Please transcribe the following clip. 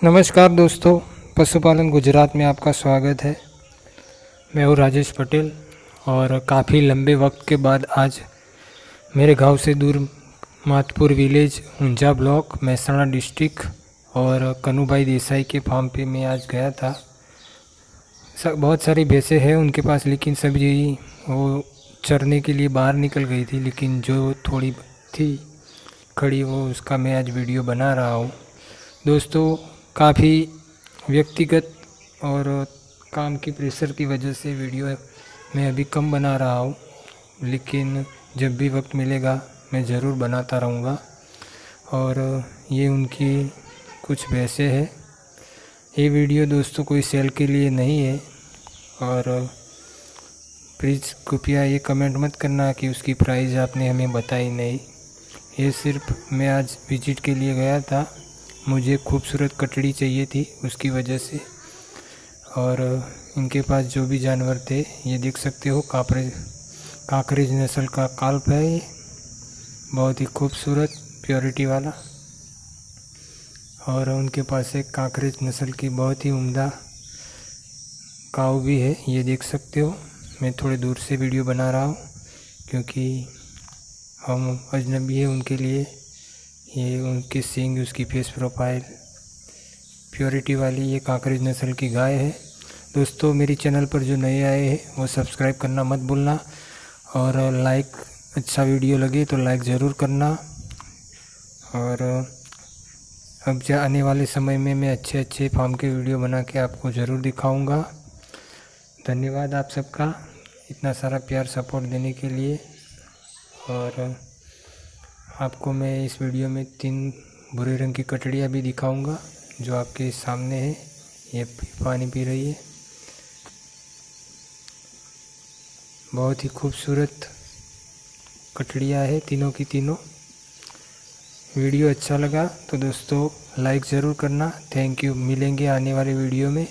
नमस्कार दोस्तों, पशुपालन गुजरात में आपका स्वागत है। मैं हूँ राजेश पटेल और काफ़ी लंबे वक्त के बाद आज मेरे गाँव से दूर Matpur village Unjha block Mehsana district और कनुभाई देसाई के फार्म पे मैं आज गया था। सब बहुत सारी भैंसें हैं उनके पास, लेकिन सभी वो चरने के लिए बाहर निकल गई थी, लेकिन जो थोड़ी थी खड़ी, वो उसका मैं आज वीडियो बना रहा हूँ। दोस्तों काफ़ी व्यक्तिगत और काम की प्रेशर की वजह से वीडियो मैं अभी कम बना रहा हूँ, लेकिन जब भी वक्त मिलेगा मैं ज़रूर बनाता रहूँगा। और ये उनकी कुछ वैसे है। ये वीडियो दोस्तों कोई सेल के लिए नहीं है। और प्लीज़ कृपया ये कमेंट मत करना कि उसकी प्राइस आपने हमें बताई नहीं। ये सिर्फ़ मैं आज विज़िट के लिए गया था। मुझे खूबसूरत कटड़ी चाहिए थी उसकी वजह से। और इनके पास जो भी जानवर थे, ये देख सकते हो काकरेज काकरेज नस्ल का काल्प है ये। बहुत ही खूबसूरत, प्योरिटी वाला। और उनके पास एक काकरेज नस्ल की बहुत ही उम्दा काव भी है, ये देख सकते हो। मैं थोड़े दूर से वीडियो बना रहा हूँ, क्योंकि हम अजनबी है उनके लिए। ये उनकी सिंग उसकी फेस प्रोफ़ाइल प्योरिटी वाली ये कांकरेज नस्ल की गाय है। दोस्तों, मेरी चैनल पर जो नए आए हैं, वो सब्सक्राइब करना मत भूलना और लाइक अच्छा वीडियो लगे तो लाइक ज़रूर करना। और अब जा आने वाले समय में मैं अच्छे अच्छे फार्म के वीडियो बना के आपको ज़रूर दिखाऊँगा। धन्यवाद आप सबका इतना सारा प्यार सपोर्ट देने के लिए। और आपको मैं इस वीडियो में तीन भूरे रंग की कटड़ियाँ भी दिखाऊँगा, जो आपके सामने है। ये पानी पी रही है। बहुत ही खूबसूरत कटड़ियाँ है तीनों की तीनों। वीडियो अच्छा लगा तो दोस्तों लाइक ज़रूर करना। थैंक यू मिलेंगे आने वाले वीडियो में।